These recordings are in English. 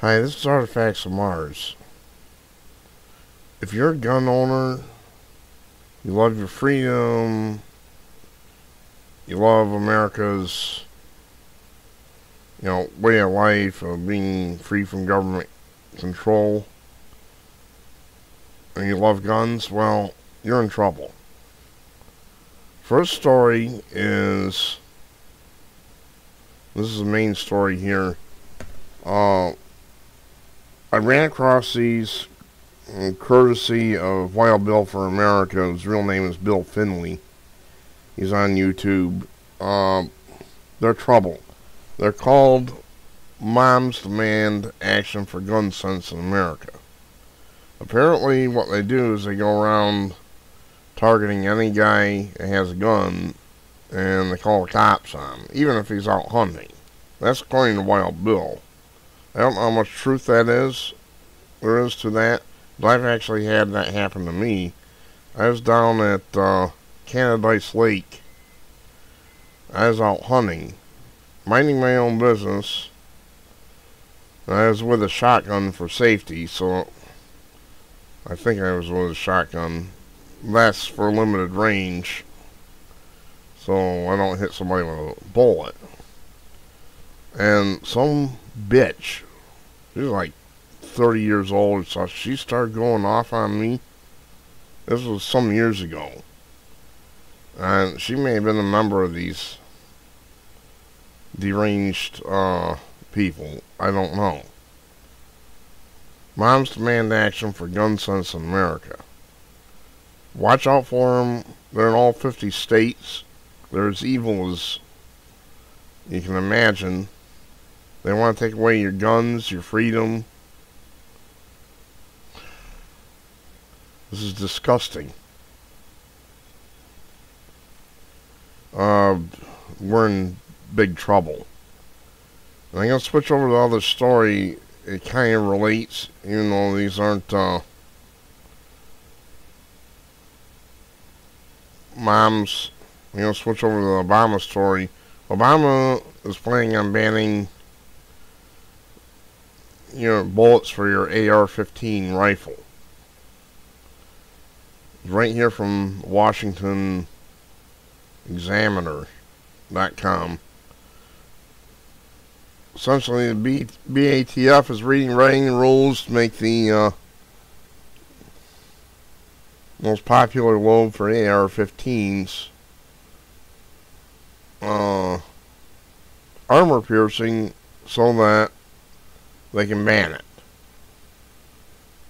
Hi, this is Artifacts of Mars. If you're a gun owner, you love your freedom, you love America's, you know, way of life of being free from government control, and you love guns, well, you're in trouble. First story is, this is the main story here. Uh, I ran across these courtesy of Wild Bill for America. His real name is Bill Finley. He's on YouTube. Um, they're trouble. They're called Moms Demand Action for Gun Sense in America. Apparently, what they do is they go around targeting any guy that has a gun and they call the cops on him, even if he's out hunting. That's according to Wild Bill. I don't know how much truth that is. There is to that. But I've actually had that happen to me. I was down at uh, Canadice Lake. I was out hunting, minding my own business. I was with a shotgun for safety, so I think I was with a shotgun. That's for limited range, so I don't hit somebody with a bullet. And some bitch she was like 30 years old, so she started going off on me. This was some years ago. And she may have been a member of these deranged uh, people. I don't know. Moms demand action for gun sense in America. Watch out for them. They're in all 50 states. They're as evil as you can imagine. They want to take away your guns, your freedom. This is disgusting. Uh, we're in big trouble. And I'm going to switch over to the other story. It kind of relates, even though these aren't, uh, moms. I'm going to switch over to the Obama story. Obama is planning on banning your bullets for your AR-15 rifle. Right here from Washington Examiner.com. Essentially, the B BATF is reading, writing rules to make the uh, most popular load for AR-15s uh, armor piercing so that they can ban it.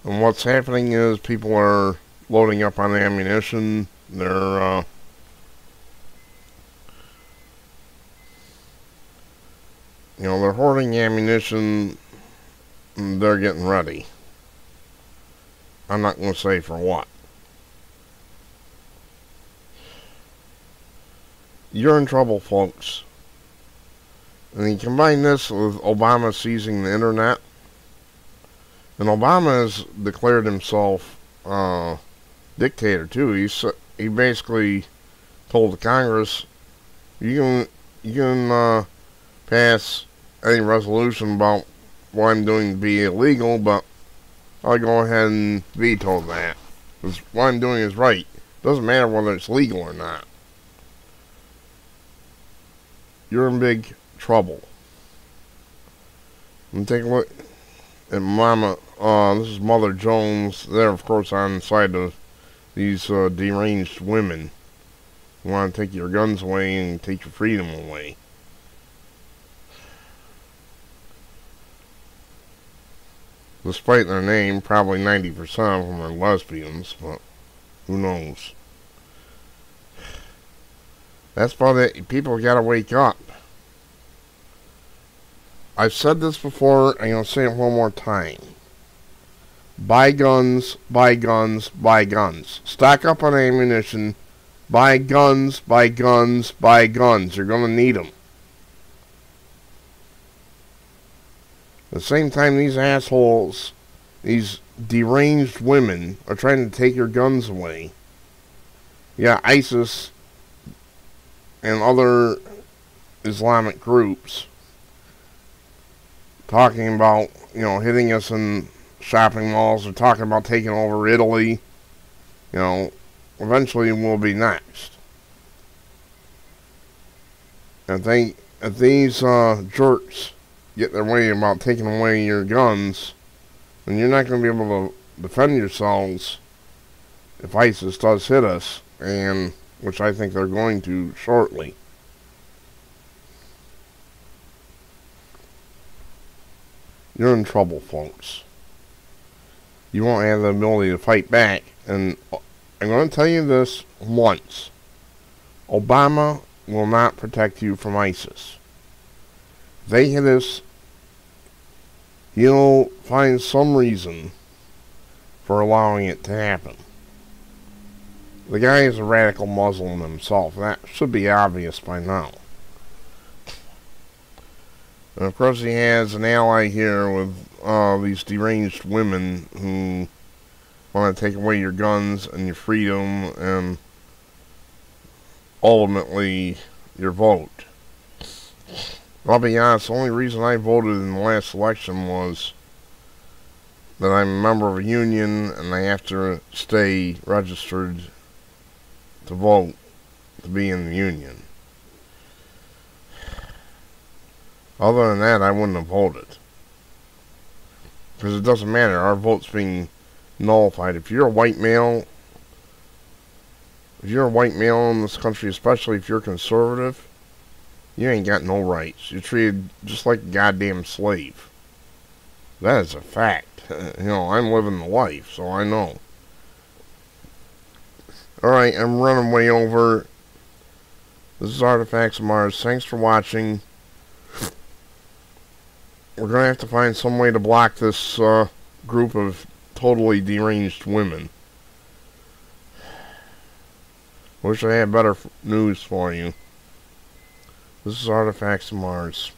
And what's happening is people are loading up on ammunition. They're uh, you know they're hoarding ammunition. they're getting ready. I'm not going to say for what. You're in trouble, folks. And you combine this with Obama seizing the internet. And Obama has declared himself uh, dictator too. He's he basically told the Congress, you can you can uh, pass any resolution about what I'm doing to be illegal, but I'll go ahead and veto that. Because what I'm doing is right. Doesn't matter whether it's legal or not. You're in big trouble. And take a look at Mama, uh, this is Mother Jones. They're, of course, on the side of these uh, deranged women want to take your guns away and take your freedom away. Despite their name, probably 90% of them are lesbians, but who knows. That's about it. People gotta wake up. I've said this before, I'm going to say it one more time. Buy guns, buy guns, buy guns. Stock up on ammunition. Buy guns, buy guns, buy guns. You're going to need them. At the same time, these assholes, these deranged women, are trying to take your guns away. Yeah, ISIS and other Islamic groups talking about you know, hitting us in shopping malls. They're talking about taking over Italy. You know, eventually we'll be next. If they, if these uh, jerks get their way about taking away your guns, then you're not going to be able to defend yourselves if ISIS does hit us, and which I think they're going to shortly. You're in trouble, folks. You won't have the ability to fight back, and I'm going to tell you this once. Obama will not protect you from ISIS. they hit us, he'll find some reason for allowing it to happen. The guy is a radical Muslim himself. That should be obvious by now. And of course he has an ally here with uh, these deranged women who want to take away your guns and your freedom and ultimately your vote. I'll be honest, the only reason I voted in the last election was that I'm a member of a union and I have to stay registered to vote to be in the union. Other than that, I wouldn't have voted. Because it doesn't matter, our vote's being nullified. If you're a white male, if you're a white male in this country, especially if you're conservative, you ain't got no rights. You're treated just like a goddamn slave. That is a fact. you know, I'm living the life, so I know. Alright, I'm running way over. This is Artifacts of Mars. Thanks for watching. We're going to have to find some way to block this uh, group of totally deranged women. Wish I had better news for you. This is Artifacts of Mars.